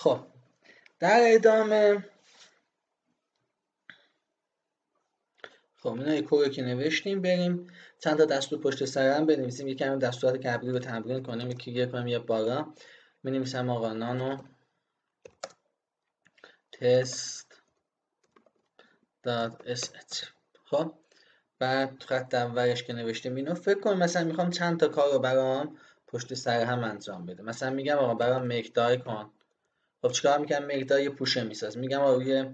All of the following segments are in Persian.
خب در ادامه خب اینا یک که نوشتیم بریم چند تا دستور پشت سر هم بنویسیم. یکم دستورات قبلی رو تمرین کنیم یکی گیر کنیم یه بارا بنویسم آقا نانو تست داد اس خب بعد خط اولش که نوشتیم اینو فکر کن مثلا می‌خوام چند تا کار رو برام پشت سر هم انجام بده مثلا میگم آقا برام مقدار کن. خب چیکار می‌کنم؟ مقدار یه پوشه میساز میگم روی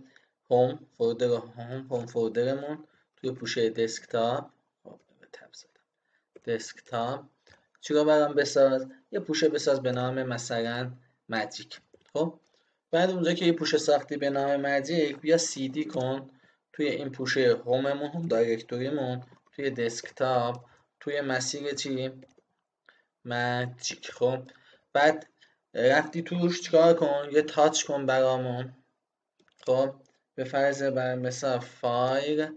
هوم فولدر هوم هوم فولدرمون توی پوشه دسکتاپ خب تب زدم. دسکتاپ. چیکار برام بساز؟ یه پوشه بساز به نام مثلا ماجیک خب؟ بعد اونجا که یه پوشه ساختی به نام ماجیک بیا سی دی کن توی این پوشه هوممون هم دایرکتوریمون توی دسکتاپ توی مسیر چی؟ ماجیک خب؟ بعد رفتی توش چیکار کن؟ یه تاچ کن برامون. خب به فرض بر مثال فایل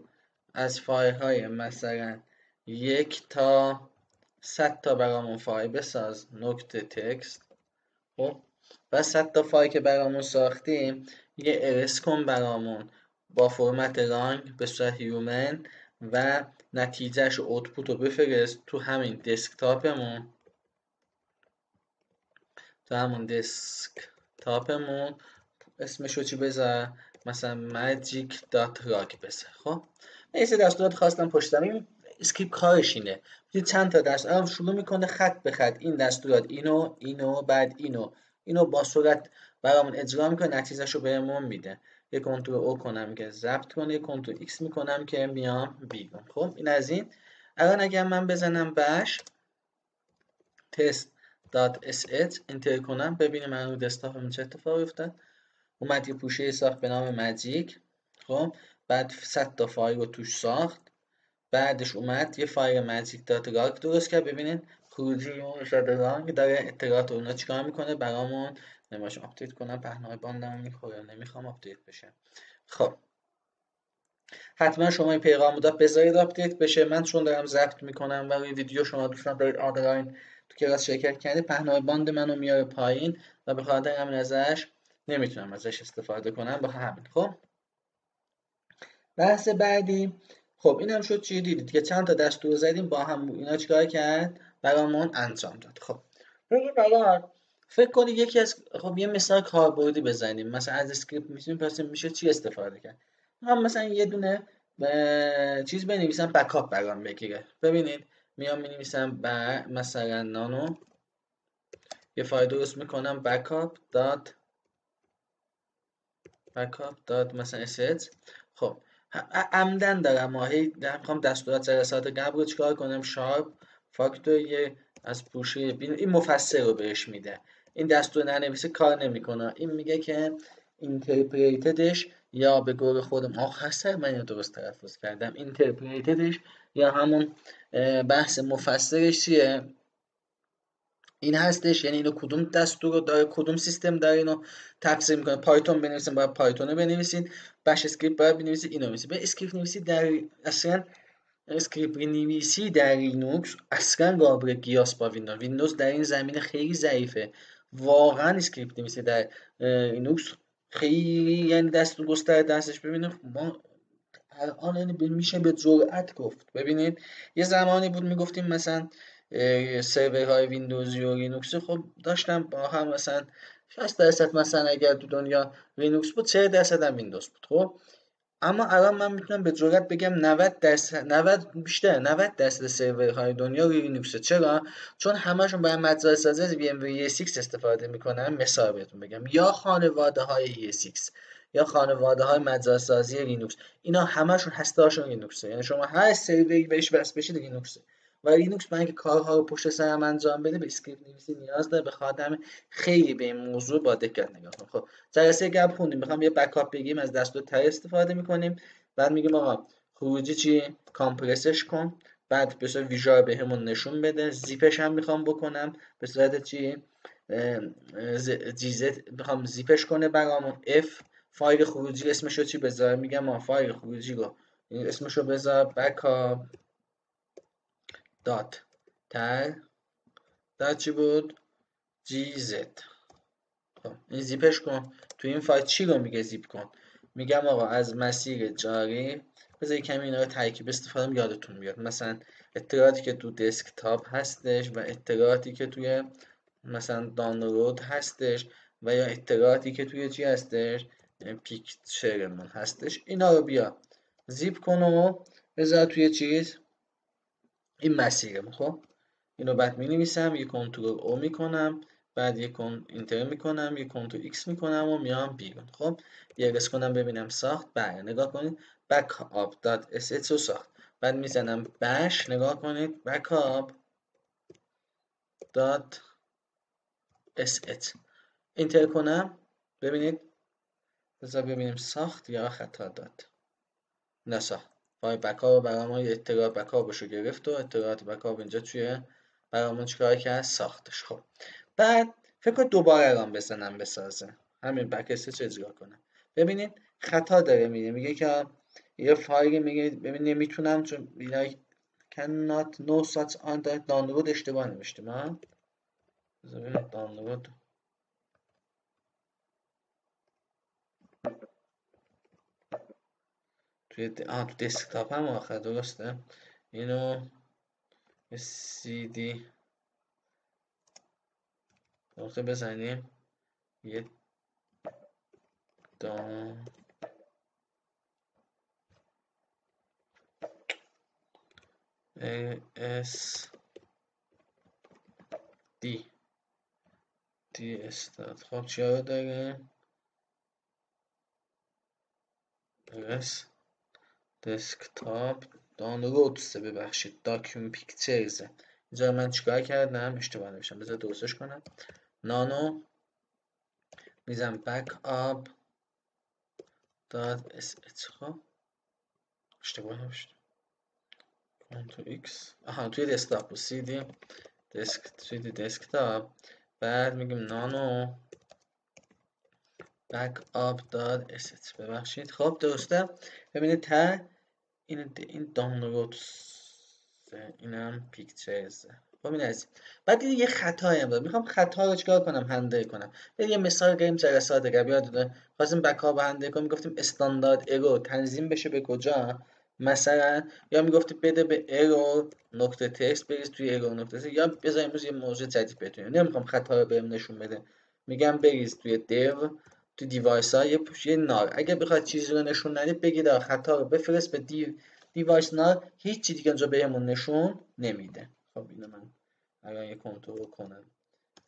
از فایل های مثلا یک تا صد تا برامون فایل بساز نکته تکست. خب و صد تا فایل که برامون ساختیم یه ارس کن برامون. با فرمت long به صورت human و نتیجهش output رو بفرست تو همین desktop مون. تو همون desktop مون اسمش رو چی بذار؟ مثلا dot log بذار خب؟ من یه دستورات خواستم پشتم این script کارش اینه. چند تا دست الان شروع می‌کنه خط به خط. این دستورات اینو اینو بعد اینو. اینو با سرعت برامون اجرا می‌کنه نتیجهش بهمون میده. یه control O کنم که ثبت کنه یه control X می‌کنم که میام بیرون. خب؟ این از این. الان اگر من بزنم bash test s enter کنم ببینیم من رو desktop م چه اتفاقی افتاد. اومد یه پوشه ساخت به نام magic خب بعد 100 تا فایل رو توش ساخت. بعدش اومد یه فایل magic dot log درست کرد. ببینید خروجی اون رانگ داره اطلاعات اونا چیکار می‌کنه؟ برامون نمایش آپدیت کنم پهنای باندم می‌خوره. نمی‌خوام آپدیت بشه. خب. حتما شما این پیغام رو بذارید آپدیت بشه. من چون دارم ضبط می‌کنم و روی ویدیو شما دوستان دارید آنلاین کلاس شرکت کردید پهنای باند منو میاره پایین و به خاطر همین ازش نمی‌تونم ازش استفاده کنم. به همین خب؟ بحث بعدی. خب این هم شد چی؟ دیدید که چند تا دستور زدیم با هم اینا چیکار کرد؟ برامون انجام داد. خب بگیم اگر فکر کنید یکی از خب یه مثال کاربردی بزنیم. مثلا از اسکریپت می‌تونیم پس میشه چی استفاده کرد؟ هم مثلا یه دونه چیز بنویسم backup برام بگیره. ببینید میام می‌نویسم با مثلا نانو. یه فایل درست می‌کنم backup dot backup داد مثلا اسید خب عمدن دارم هی می‌خوام دستورات جلسات قبل رو چیکار کنم؟ شارپ فاکتور یه از پوشه این مفسر رو بهش میده. این دستور ننویسه کار نمی‌کنه. این میگه که اینترپریتدش یا به گور خودم آخر سر من درست تلفظ کردم. اینترپریتدش یا همون بحث مفسرش چیه؟ این هستش یعنی اینو کدوم دستور رو داره کدوم سیستم داره اینو تفسیر می‌کنه؟ پایتون بنویسین باید پایتون رو بنویسین bash script باید بنویسید اینو بنویسید. bash script نویسی در اصلا اسکریپت نویسی در لینوکس اصلا قابل قیاس با ویندوز. ویندوز در این زمینه خیلی ضعیفه. واقعا اسکریپت نویسی در لینوکس خیلی یعنی دست گستر دستش. ببینید ما الان یعنی میشه به جرأت گفت. ببینید یه زمانی بود می‌گفتیم مثلا سرورهای ویندوزی و لینوکس. خب داشتم با هم مثلا 60 درصد مثلا اگر تو دنیا لینوکس بود 40 درصد هم ویندوز بود. خب اما الان من می‌تونم به جرات بگم 90 درصد 90 بیشتر 90 درصد سرورهای دنیا روی لینوکس چرا؟ چون همشون برای مجازی سازی از VMware ESX استفاده می‌کنن. مثال بهتون بگم. یا خانواده های ESX یا خانواده های مجازی سازی لینوکس. اینا همشون هستهاشون لینوکسه. یعنی شما هر سروری بهش وصل بشید لینوکسه. و لینوکس برای اینکه کارها رو پشت سر هم انجام بده به اسکریپت نویسی نیاز داره. به خاطر خیلی به این موضوع با دقت نگاه کنیم خب جلسه گپ خوندیم. می‌خوام یه بکاپ بگیم از دستور تر استفاده می‌کنیم. بعد میگیم آقا خروجی چی؟ کامپرسش کن. بعد به صورت ویژوال بهمون نشون بده. زیپش هم می‌خوام بکنم. به صورت چی؟ جیزت می‌خوام زیپش کنه برامون. اف فایل خروجی اسمش رو چی بذار؟ میگم ما فایل خروجی رو اسمش رو بذار بکاپ دات تر. در چی بود؟ جی زد خب این زیپش کن. تو این فایل چی رو میگه زیپ کن؟ میگم آقا از مسیر جاری بذار کمی اینا رو ترکیب استفاده یادتون بیاد. مثلا اطلاعاتی که تو دسکتاپ هستش و اطلاعاتی که توی مثلا دانلود هستش و یا اطلاعاتی که توی چی هستش؟ پیکچرمون هستش. اینا رو بیا زیپ کن و بذار توی چیز. این مسیرم خب؟ اینو بعد می نویسم یه control O می‌کنم بعد یه کن enter می‌کنم یه control X می‌کنم و میام بیرون خب؟ یه کنم ببینم ساخت. بله نگاه کنید. backup dot sh رو ساخت. بعد می‌زنم bash نگاه کنید. backup dot sh enter کنم. ببینید. بذار ببینیم ساخت یا خطا داد. نساخت فایل بکاپ برای ما اطلاعات بکاپشو گرفت و اطلاعات بکاپ اینجا توی برامون چیکار کرد؟ ساختش. خب. بعد فکر دوباره رام بزنم بسازه. همین بک چه اجرا کنم ببینید خطا داره میگه. میگه که یه فایل میگه ببین نمی‌تونم چون اینا cannot no such on دانلود اشتباه نمیشته من؟ دانلود توی آه تو دسکتاپ هم آخر درسته. اینو دی نقطه بزنیم. یه دان اس دی دی استارت خب چیا داریم؟ اس دسکتاپ. دانلودز ببخشید. داکیوم پیکچرز اینجا من چیکار کردم؟ اشتباه نوشتم. بذار درستش کنم. نانو. میزم بک آپ داد اس اچ. خب. اشتباه نوشتم. کنترل ایکس. آها توی دسکتاپ سی دی. دسک توی دسکتاپ. بعد میگیم نانو. بک داد ببخشید خب درسته ببینید تا این این دانلود اینم پیکچرز خب این از بعد یه خطایی هم داره می‌خوام خطا رو چیکار کنم هندل کنم یه مثال گریم جلسات قبل یاد خواستیم backup handle کنیم گفتیم standard error تنظیم بشه به کجا مثلا یا می‌گفتی بده به error نقطه text بریز توی error نقطه text یا بذار امروز یه موضوع جدید بتونیم نمی‌خوام خطا رو بهم نشون بده میگم بریز توی dev تو device ها یه یه null اگه بخواد چیزی رو نشون نده بگید خطا رو بفرست به dev device null هیچ دیگه اونجا بهمون نشون نمیده. خب اینو من الان یه کنترل کنم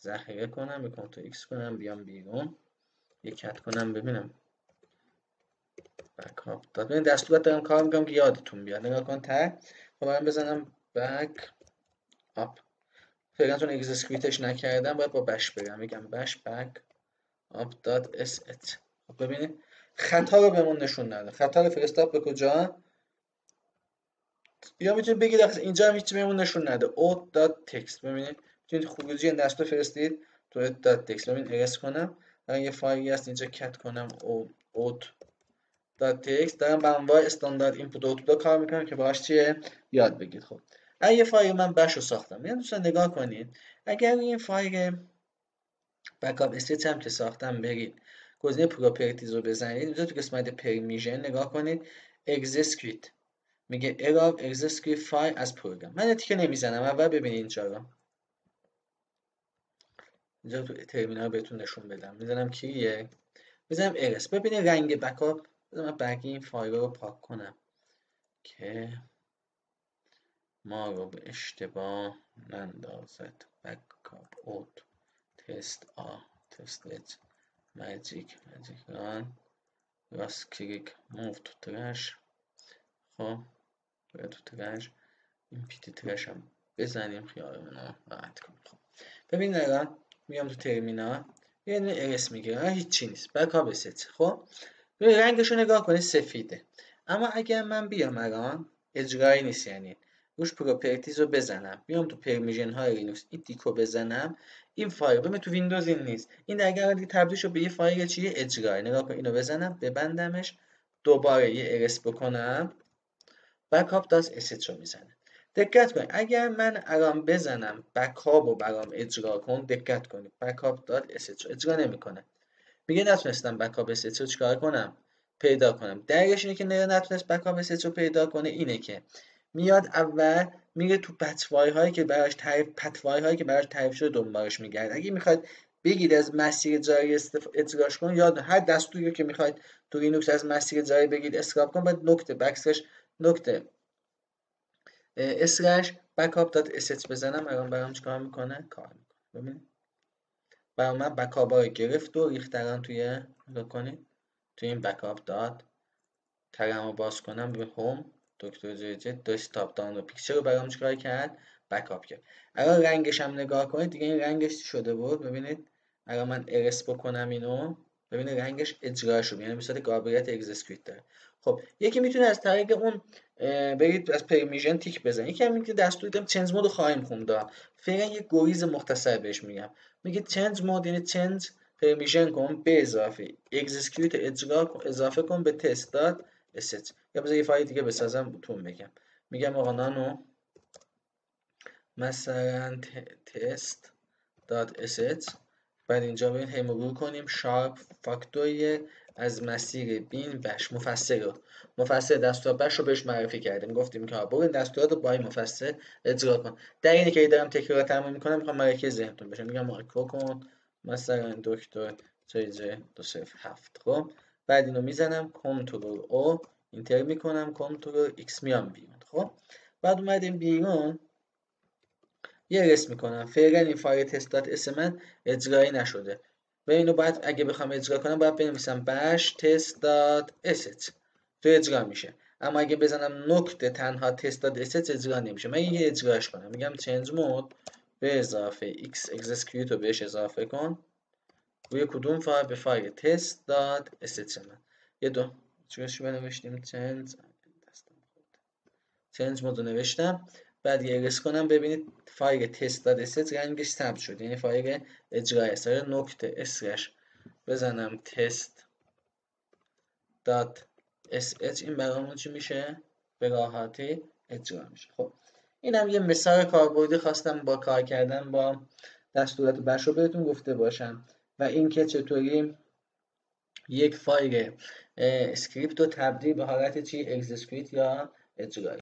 ذخیره کنم به کنترل ایکس کنم بیام بیرون. یه کت کنم ببینم. بک داد. ببین دستورات دارم کار می‌کنم که یادتون بیاد. نگاه کن تک. خب من بزنم بک. اپ فعلا چون اگزیکیوتش نکردم باید با بش بگم میگم بش بک. اپ داد اس ات خب ببینید خطا رو بهمون نشون نده. خطا رو فرستاد به کجا؟ یا می‌تونید بگید اینجا هم هیچی بهمون نشون نده. او دات تکست ببینید. می‌تونید خروجی دستور رو بفرستید. تو dot text ببین ls کنم. من یه فایلی هست. اینجا cat کنم. او out dot text دارم به انواع standard input output کار می‌کنم که باهاش چیه؟ یاد بگیرید. خب. اگه یه فایل من bash رو ساختم. یعنی دوستان نگاه کنید. اگر این فایل backup sh هم که ساختم برید. گزینه properties رو بزنید. اینجا تو قسمت permission نگاه کنید. execute میگه اراو اگزیکیوت فایل از پروگرام من تیکه نمی‌زنم. اول ببینید اینجا رو. اینجا تو ترمینال بهتون نشون بدم. می‌زنم کیه. می‌زنم ارس ببینید رنگ بکاپ. من برگی این فایل رو پاک کنم. که ما رو به اشتباه نندازد. بکاپ اوت. تست آ تستلت ماجیک ماجیک ران راست کلیک move to trash خب باید تو trash این empty trash هم بزنیم خیالمون رو راحت کنیم. خب. ببین الان میام تو ترمینال. یه دونه ls می‌گیره هیچی نیست. backup sh. خب؟ رنگش رو نگاه کنید سفیده. اما اگر من بیام الان اجرایی نیست یعنی. روش properties رو بزنم. بیام تو permission های لینوکس این بزنم. این فایل ببین تو ویندوز این نیست. این در دیگه تبدیل شد به یه فایل چیه اجرایی نگاه کن اینو بزنم ببندمش دوباره یه ارس بکنم. بکاپ داز اسید رو می‌زنه. دقت کنید اگر من الان بزنم بکاپ رو برام اجرا کن دقت کنید. بکاپ داد اسیت رو اجرا نمی‌کنه. میگه نتونستم بکاپ اسیت رو چیکار کنم؟ پیدا کنم. درگش اینه که نه نتونست بکاپ اسیت رو پیدا کنه اینه که میاد اول میره تو پتوای هایی که براش تعریف پتوای هایی که براش تعریف شده دنبالش میگرد اگه می‌خواد بگید از مسیر جاری استف... اجراش کن یاد هر دستوری که می‌خواید تو لینوکس از مسیر جاری بگید اسکراب کن باید نکته بکسش نکته. اسلش backup دات اسیت بزنم. الان برام چیکار می‌کنه؟ کار می‌کنه. ببینید برام من بکاپ های گرفت و ریخت الان توی نگاه کنید. توی این بکاپ داد ترم رو باز کنم. به هوم دکتر جیجه دسکتاپ دان و پیکچر رو برام چیکار کرد؟ بکاپ کرد. الان رنگش هم نگاه کنید دیگه این رنگش شده بود. ببینید الان من ls بکنم اینو. ببینید رنگش اجرا شد یعنی صورت قابلیت execute داره. خب یکی می‌تونه از طریق اون برید از permission تیک بزنید یکی همین که دستور دیدم change mode خواهیم خوند. فعلا یه گریز مختصر بهش میگم. میگه change mode یعنی change permission کن به اضافه. execute اجرا اضافه کن به test dot sh یا بذار یه فایل دیگه بسازم بهتون بگم. میگم آقا nano مثلا تست داد اسیت بعد اینجا ببین هی مرور کنیم. شارپ فاکتوری از مسیر بین بش. رو. مفسر دستور بش رو بهش معرفی کردیم. گفتیم که برو این دستورات رو با این مفسر اجرا کن. در اینی که دارم تکرار تمرین می‌کنم می‌خوام مرکز ذهنتون بشه. میگم مایکرو کن. مثلا دکتر جی دو هفت. خب؟ بعد اینو می‌زنم کنترل او اینتر می‌کنم کنترل ایکس میام بیرون خب؟ بعد اومدیم بیرون. یه ls می‌کنم. فعلا این فایل test dot sh من اجرایی نشده. و اینو باید اگه بخوام اجرا کنم باید بنویسم bash test dot sh تو اجرا میشه. اما اگه بزنم نقطه تنها test dot sh اجرا نمیشه. من یه اجراش کنم. میگم change mode به اضافه x execute رو بهش اضافه کن. روی کدوم فایل به فایل test sh من یه دو. چیش بنوشتیم؟ change مود رو نوشتم. بعد یه رس کنم ببینید فایل تست داد است رنگش ثبت شد. یعنی فایل اجرای سر نکته اسرش بزنم تست دات sh این برامون چی میشه؟ به راحتی اجرا میشه. خب اینم یه مثال کاربردی خواستم با کار کردن با دستورات بش رو بهتون گفته باشم. و اینکه چطوری یک فایل script رو تبدیل به حالت چی؟ execute یا اجرایی